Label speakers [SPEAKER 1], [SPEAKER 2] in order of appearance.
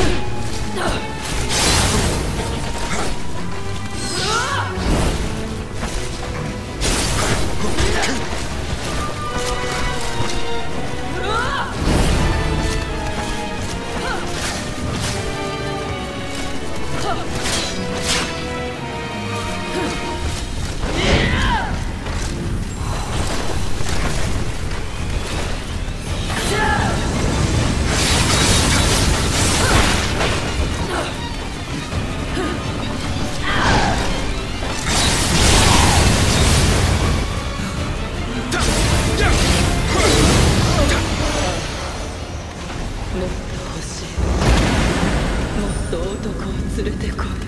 [SPEAKER 1] Huh. 連れてこい